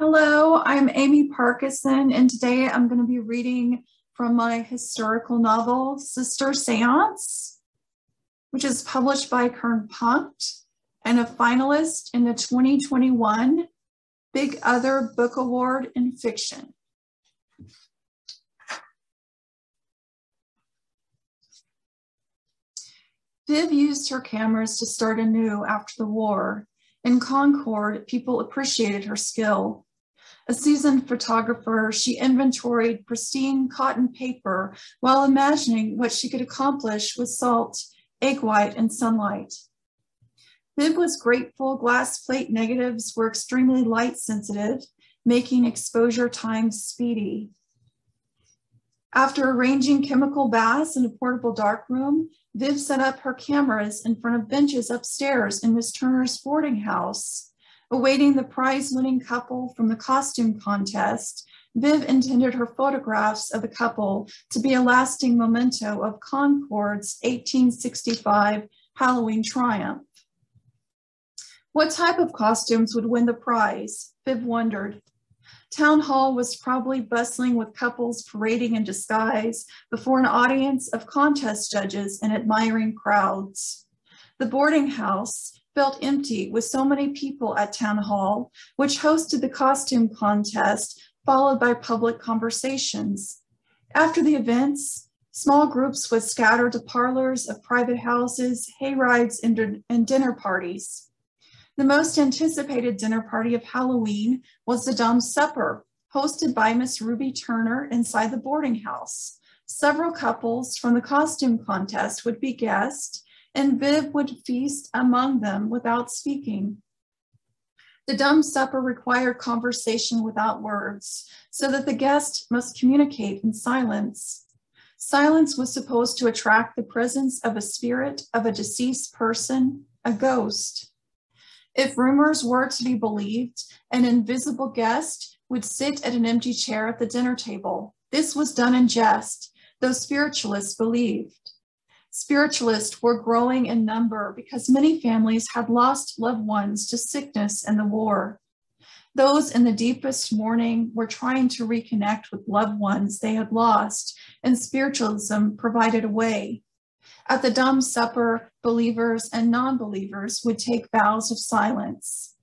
Hello, I'm Aimee Parkison, and today I'm going to be reading from my historical novel, Sister Seance, which is published by Kernpunkt and a finalist in the 2021 Big Other Book Award in Fiction. Viv used her cameras to start anew after the war. In Concord, people appreciated her skill. A seasoned photographer, she inventoried pristine cotton paper while imagining what she could accomplish with salt, egg white, and sunlight. Viv was grateful glass plate negatives were extremely light sensitive, making exposure time speedy. After arranging chemical baths in a portable darkroom, Viv set up her cameras in front of benches upstairs in Miss Turner's boarding house. Awaiting the prize winning couple from the costume contest, Viv intended her photographs of the couple to be a lasting memento of Concord's 1865 Halloween triumph. What type of costumes would win the prize? Viv wondered. Town Hall was probably bustling with couples parading in disguise before an audience of contest judges and admiring crowds. The boarding house, felt empty with so many people at town hall, which hosted the costume contest, followed by public conversations. After the events, small groups would scatter to parlors of private houses, hayrides, and, and dinner parties. The most anticipated dinner party of Halloween was the Dumb Supper, hosted by Miss Ruby Turner inside the boarding house. Several couples from the costume contest would be guests, and Viv would feast among them without speaking. The dumb supper required conversation without words, so that the guest must communicate in silence. Silence was supposed to attract the presence of a spirit of a deceased person, a ghost. If rumors were to be believed, an invisible guest would sit at an empty chair at the dinner table. This was done in jest, though spiritualists believed. Spiritualists were growing in number because many families had lost loved ones to sickness and the war. Those in the deepest mourning were trying to reconnect with loved ones they had lost, and spiritualism provided a way. At the dumb supper, believers and non believers would take vows of silence.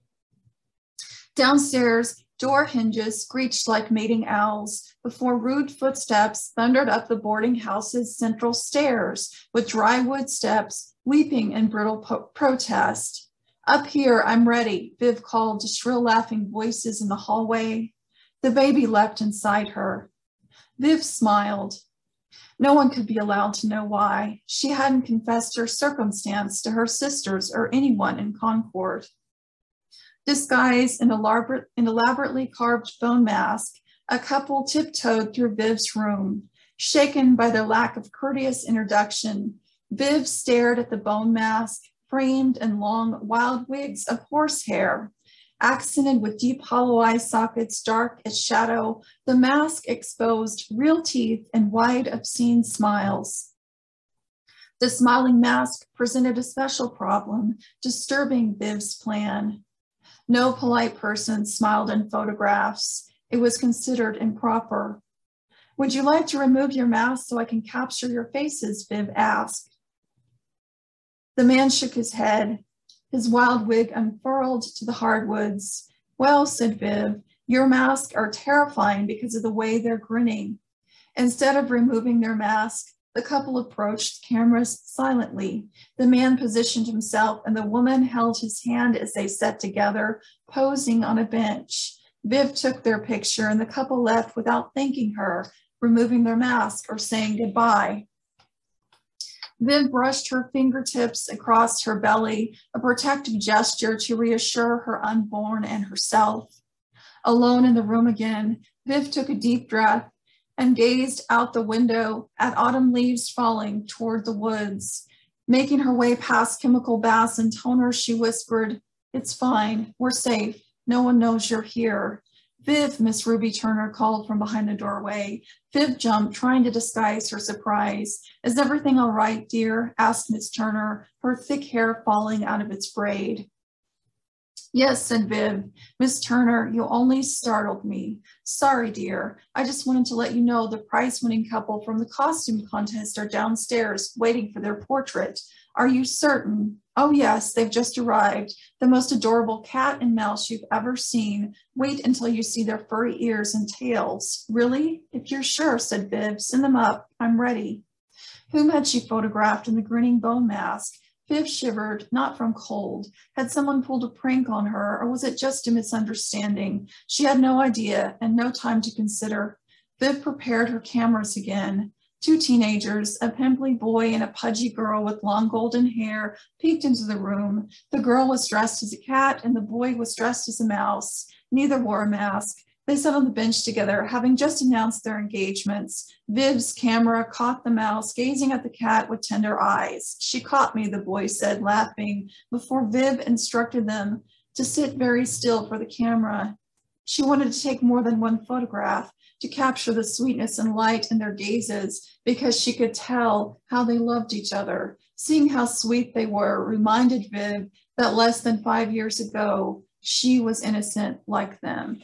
Downstairs, Door hinges screeched like mating owls before rude footsteps thundered up the boarding house's central stairs with dry wood steps weeping in brittle protest. Up here, I'm ready, Viv called to shrill laughing voices in the hallway. The baby leapt inside her. Viv smiled. No one could be allowed to know why. She hadn't confessed her circumstance to her sisters or anyone in Concord. Disguised in elaborate, an elaborately carved bone mask, a couple tiptoed through Viv's room. Shaken by their lack of courteous introduction, Viv stared at the bone mask, framed in long, wild wigs of horsehair. Accented with deep hollow eye sockets dark as shadow, the mask exposed real teeth and wide, obscene smiles. The smiling mask presented a special problem, disturbing Viv's plan. No polite person smiled in photographs. It was considered improper. Would you like to remove your mask so I can capture your faces? Viv asked. The man shook his head. His wild wig unfurled to the hardwoods. Well, said Viv, your masks are terrifying because of the way they're grinning. Instead of removing their mask, the couple approached cameras silently. The man positioned himself and the woman held his hand as they sat together, posing on a bench. Viv took their picture and the couple left without thanking her, removing their mask or saying goodbye. Viv brushed her fingertips across her belly, a protective gesture to reassure her unborn and herself. Alone in the room again, Viv took a deep breath and gazed out the window at autumn leaves falling toward the woods. Making her way past chemical baths and toners, she whispered, It's fine, we're safe, no one knows you're here. Viv, Miss Ruby Turner called from behind the doorway. Viv jumped, trying to disguise her surprise. Is everything all right, dear? asked Miss Turner, her thick hair falling out of its braid. Yes, said Viv. Miss Turner, you only startled me. Sorry, dear. I just wanted to let you know the prize winning couple from the costume contest are downstairs waiting for their portrait. Are you certain? Oh, yes, they've just arrived. The most adorable cat and mouse you've ever seen. Wait until you see their furry ears and tails. Really? If you're sure, said Viv, send them up. I'm ready. Whom had she photographed in the grinning bone mask? Viv shivered, not from cold. Had someone pulled a prank on her, or was it just a misunderstanding? She had no idea and no time to consider. Viv prepared her cameras again. Two teenagers, a pimply boy and a pudgy girl with long golden hair, peeked into the room. The girl was dressed as a cat and the boy was dressed as a mouse. Neither wore a mask. They sat on the bench together, having just announced their engagements. Viv's camera caught the mouse gazing at the cat with tender eyes. She caught me, the boy said, laughing, before Viv instructed them to sit very still for the camera. She wanted to take more than one photograph to capture the sweetness and light in their gazes because she could tell how they loved each other. Seeing how sweet they were reminded Viv that less than five years ago, she was innocent like them.